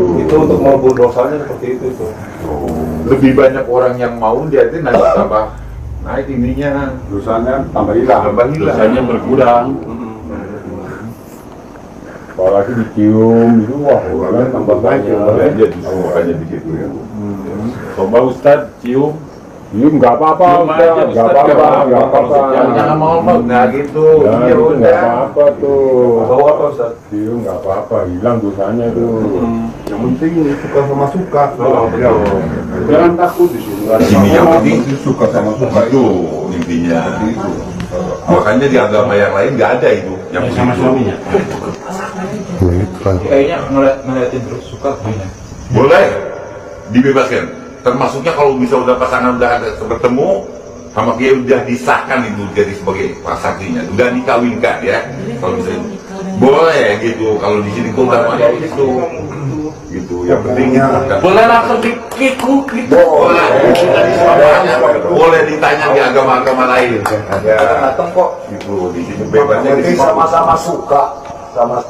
Itu untuk melebur dosanya seperti itu tuh. lebih banyak orang yang mau dia itu nanti tambah naik ininya. Dosanya tambah hilang. tambah hilang. Dosanya berkurang. Apalagi dicium itu wah orangnya tambah banyak. justru makanya di situ ya. Coba Ustadz cium Cium nggak apa-apa, nggak apa-apa, nggak apa-apa. nggak apa-apa. jangan jangan mau mau nah gitu Ya, iya itu nggak udah apa-apa tuh. Tahu apa Ustaz? Cium nggak apa-apa, hilang dosanya tuh. Yang penting suka sama suka. Oh, Ya. Jangan takut di sini. nggak ini yang apa-apa. penting suka sama suka itu intinya makanya di agama yang lain nggak ada itu yang sama begitu. suaminya kayaknya ngeliat ngeliatin terus suka boleh dibebaskan termasuknya kalau bisa udah pasangan udah ada bertemu sama dia udah disahkan itu jadi sebagai saksinya udah dikawinkan ya kalau bisa. Boleh gitu kalau di sini keutamaannya itu. Gitu yang pentingnya boleh. langsung dikiku gitu. Boleh. Boleh. Ditanya di agama-agama lain. Ya Datang kok. gitu di sini bebasnya sama-sama suka sama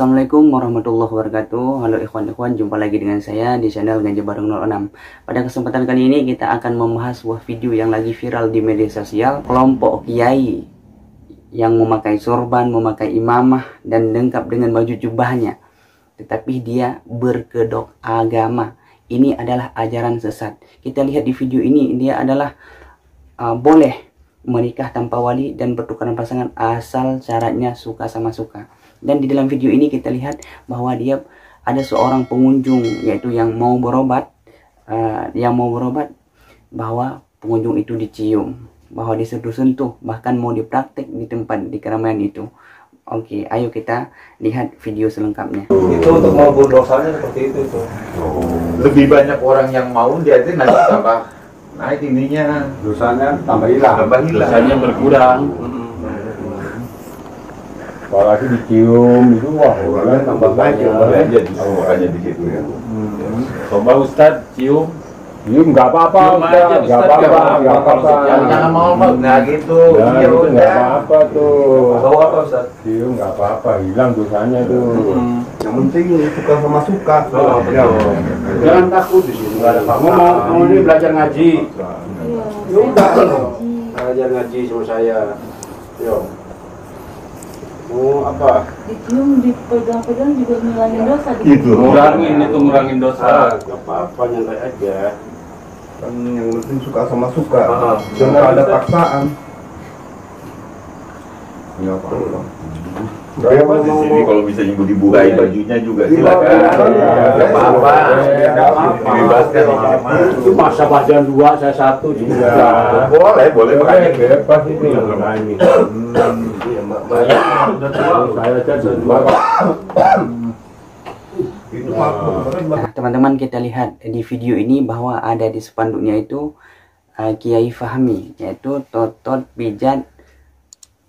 Assalamualaikum warahmatullahi wabarakatuh. Halo ikhwan-ikhwan, jumpa lagi dengan saya di channel Ganja Bareng 06. Pada kesempatan kali ini kita akan membahas sebuah video yang lagi viral di media sosial. Kelompok kiai yang memakai sorban, memakai imamah, dan lengkap dengan baju jubahnya. Tetapi dia berkedok agama. Ini adalah ajaran sesat. Kita lihat di video ini, dia adalah uh, boleh menikah tanpa wali dan pertukaran pasangan asal syaratnya suka sama suka. Dan di dalam video ini kita lihat bahwa dia ada seorang pengunjung yaitu yang mau berobat, uh, yang mau berobat bahwa pengunjung itu dicium, bahwa disentuh-sentuh, bahkan mau dipraktek di tempat di keramaian itu. Oke, ayo kita lihat video selengkapnya. Itu untuk melebur dosanya seperti itu tuh. lebih banyak orang yang mau dia itu nanti tambah naik ininya Dosanya tambah hilang. tambah hilang dosanya berkurang Apalagi dicium itu wah orangnya tambah banyak. belanja justru makanya di situ ya coba Ustadz cium Cium nggak apa-apa, Cium udah, aja, nggak Ustaz, apa-apa, nggak apa-apa. jangan mau mau nah gitu Ya, iya itu nggak udah apa-apa tuh. Tahu apa Ustaz? Cium nggak apa-apa, hilang dosanya tuh. Yang penting suka sama suka. Ya. Jangan takut di sini, nggak ada apa-apa. Mau mau ini belajar ngaji. Ya udah belajar ngaji sama saya. Yo. Mau apa? dicium dipegang-pegang juga ngilangin dosa di itu ngurangin itu ngurangin Ah, dosa nggak apa-apa nyantai aja. Kan yang penting suka sama suka. Ah, Jangan ada paksaan. Nggak apa-apa. Saya di sini kalau bisa ibu dibukain bajunya juga Iya, silakan. iya, nggak apa-apa. iya, nggak apa-apa. bebaskan ini mah Itu masa bagian dua, saya satu juga. boleh boleh makanya bebas itu yang ini. Iya, Mbak. Banyak. Saya. Nah, teman-teman kita lihat di video ini bahwa ada di spanduknya itu uh, Kiai Fahmi yaitu totot pijat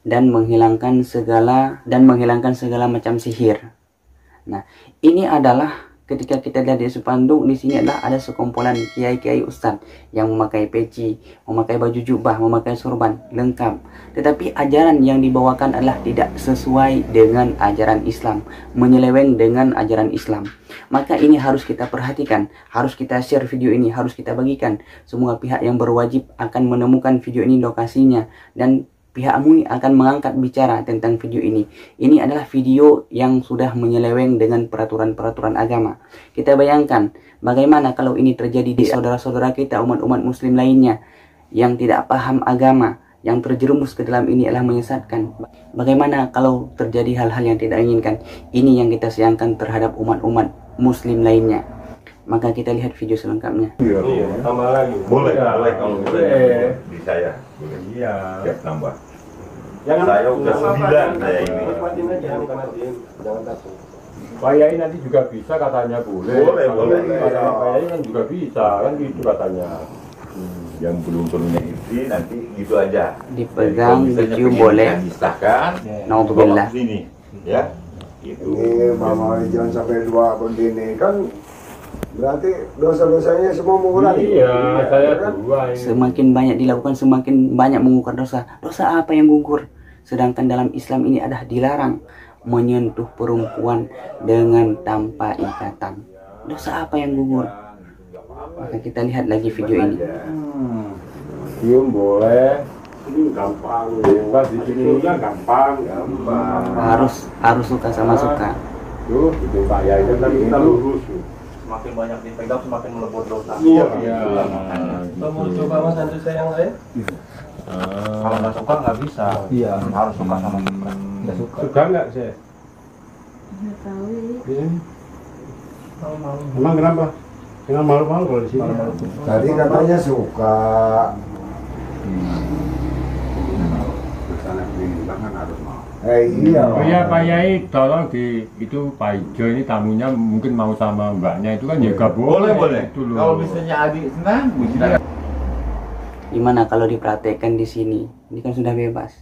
dan menghilangkan segala dan menghilangkan segala macam sihir. Nah, ini adalah ketika kita lihat di spanduk di sini adalah ada sekumpulan kiai-kiai ustadz yang memakai peci, memakai baju jubah, memakai sorban lengkap. Tetapi ajaran yang dibawakan adalah tidak sesuai dengan ajaran Islam, menyeleweng dengan ajaran Islam. Maka ini harus kita perhatikan, harus kita share video ini, harus kita bagikan. Semua pihak yang berwajib akan menemukan video ini lokasinya dan pihak MUI akan mengangkat bicara tentang video ini. Ini adalah video yang sudah menyeleweng dengan peraturan-peraturan agama. Kita bayangkan bagaimana kalau ini terjadi di saudara-saudara kita umat-umat muslim lainnya yang tidak paham agama, yang terjerumus ke dalam ini adalah menyesatkan. Bagaimana kalau terjadi hal-hal yang tidak inginkan? Ini yang kita sayangkan terhadap umat-umat muslim lainnya. Maka kita lihat video selengkapnya. Iya, tambah lagi. boleh Iya, boleh kalau boleh. boleh di saya Iya. siap tambah Jangan Saya udah sembilan saya ini. Nikmatin aja, nikmatin. Jangan takut. Pak Yai nanti juga bisa katanya boleh. Boleh, boleh. Kata Pak Yai kan juga bisa kan gitu katanya. yang belum punya istri nanti gitu aja Dipegang, pengen boleh. disahkan ke sini ya gitu Ini mama jangan sampai dua begini kan Berarti dosa-dosanya semua mengurangi. Iya, saya kan? dua ini. Semakin banyak dilakukan, semakin banyak mengukur dosa. Dosa apa yang gugur? Sedangkan dalam Islam ini adalah dilarang menyentuh perempuan dengan tanpa ikatan. Dosa apa yang gugur? Maka kita lihat lagi video ini. Cium boleh. Ini gampang. Bebas di sini. Gampang. Gampang. Harus harus suka sama suka. Tuh, itu saya itu Kita kita lurus. Semakin banyak dipegang semakin melebur dosa. Iya. Iya. mau coba mas Andri saya? Kalau nggak suka nggak bisa. Iya. Harus suka sama suka. Nggak suka. Suka nggak saya? Nggak tahu ya. Ini. Emang kenapa? Dengan malu-malu kalau di sini. Tadi katanya suka. Ke sana sini kan harus mau. Eh iya. Oh iya Pak Yai, tolong di itu Pak Ijo ini tamunya mungkin mau sama mbaknya itu kan ya gak boleh. Boleh boleh. Itu loh. Kalau misalnya adik senang, bisa. Gimana kalau dipraktekkan di sini? Ini kan sudah bebas.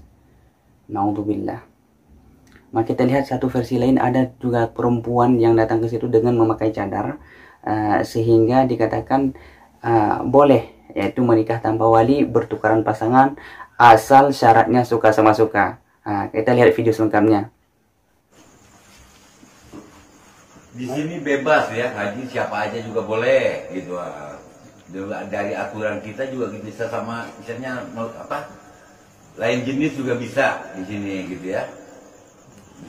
Naudzubillah. Maka kita lihat satu versi lain ada juga perempuan yang datang ke situ dengan memakai cadar eh, sehingga dikatakan eh, boleh yaitu menikah tanpa wali bertukaran pasangan asal syaratnya suka sama suka. Nah, kita lihat video selengkapnya. Di sini bebas ya, haji siapa aja juga boleh gitu. ah. Juga Dari aturan kita juga bisa sama misalnya apa? Lain jenis juga bisa di sini gitu ya.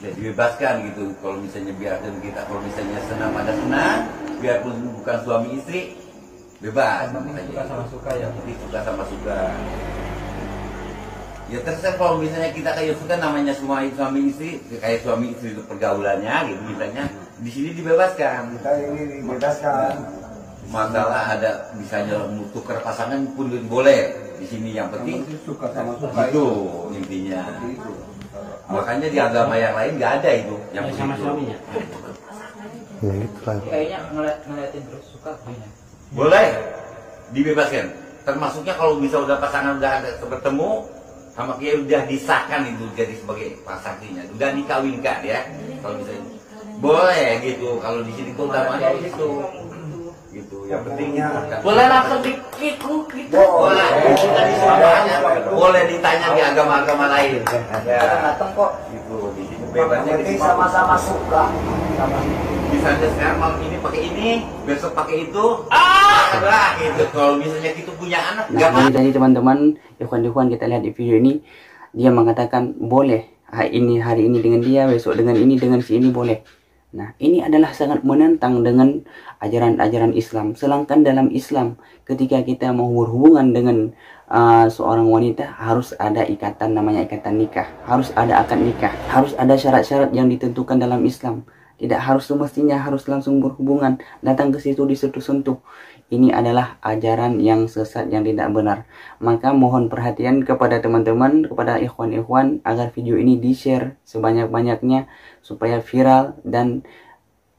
Bisa dibebaskan gitu. Kalau misalnya biarkan kita kalau misalnya senang pada senang, biarpun bukan suami istri, bebas. Suka sama suka ya. Jadi suka sama suka. Ya terserah kalau misalnya kita kayak suka namanya suami suami istri, kayak suami istri itu pergaulannya gitu misalnya di sini dibebaskan. Kita ini dibebaskan. Masalah ada misalnya tukar pasangan pun boleh di sini yang penting Suka sama suka. itu intinya. Makanya di agama yang lain nggak ada itu yang sama suaminya. Kayaknya ngeliat ngeliatin terus suka kayaknya. Boleh dibebaskan. Termasuknya kalau bisa udah pasangan udah ada bertemu sama kayak udah disahkan itu jadi sebagai pasangannya, udah dikawinkan ya. Kalau misalnya boleh gitu. Kalau di sini keutamanya gitu. Gitu. Yang penting boleh langsung dikiku gitu. Boleh. Kita disamaannya. Boleh ditanya di agama-agama lain. Ya. Datang kok. Gitu. Di sini bebasnya di sama-sama suka. Misalnya sekarang malam ini pakai ini, besok pakai itu, ah, lah gitu. Kalau misalnya kita punya anak, Nah, ini tadi teman-teman, ikhwan-ikhwan kita lihat di video ini, dia mengatakan boleh hari ini hari ini dengan dia, besok dengan ini dengan si ini boleh. Nah, ini adalah sangat menentang dengan ajaran-ajaran Islam. Sedangkan dalam Islam, ketika kita mau berhubungan dengan uh, seorang wanita, harus ada ikatan namanya ikatan nikah. Harus ada akad nikah. Harus ada syarat-syarat yang ditentukan dalam Islam. Tidak harus semestinya harus langsung berhubungan, datang ke situ disentuh-sentuh. Ini adalah ajaran yang sesat yang tidak benar. Maka mohon perhatian kepada teman-teman, kepada ikhwan-ikhwan agar video ini di-share sebanyak-banyaknya supaya viral dan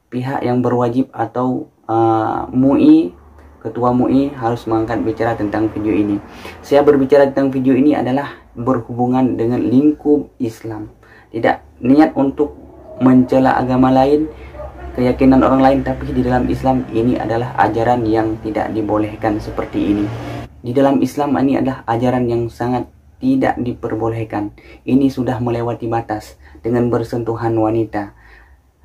pihak yang berwajib atau uh, MUI ketua MUI harus mengangkat bicara tentang video ini. Saya berbicara tentang video ini adalah berhubungan dengan lingkup Islam. Tidak niat untuk mencela agama lain, keyakinan orang lain, tapi di dalam Islam ini adalah ajaran yang tidak dibolehkan seperti ini. Di dalam Islam ini adalah ajaran yang sangat tidak diperbolehkan. Ini sudah melewati batas dengan bersentuhan wanita,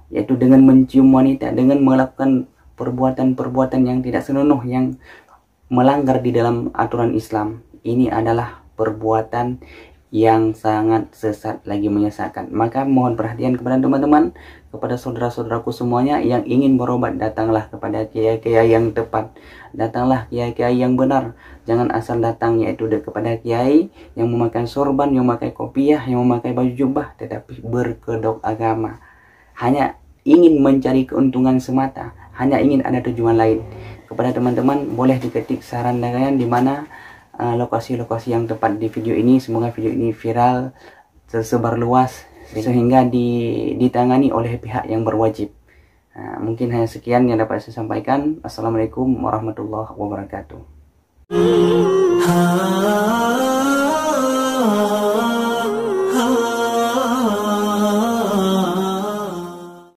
yaitu dengan mencium wanita, dengan melakukan perbuatan-perbuatan yang tidak senonoh yang melanggar di dalam aturan Islam. Ini adalah perbuatan yang sangat sesat lagi menyesatkan. Maka mohon perhatian kepada teman-teman, kepada saudara-saudaraku semuanya yang ingin berobat, datanglah kepada kiai-kiai yang tepat. Datanglah kiai-kiai yang benar. Jangan asal datang yaitu kepada kiai yang memakai sorban, yang memakai kopiah, yang memakai baju jubah, tetapi berkedok agama. Hanya ingin mencari keuntungan semata, hanya ingin ada tujuan lain. Kepada teman-teman boleh diketik saran kalian di mana uh, lokasi-lokasi yang tepat di video ini. Semoga video ini viral, tersebar luas sehingga di, ditangani oleh pihak yang berwajib. Nah, mungkin hanya sekian yang dapat saya sampaikan. Assalamualaikum warahmatullahi wabarakatuh.